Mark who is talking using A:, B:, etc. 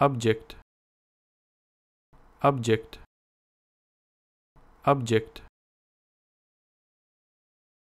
A: object. Object. Object.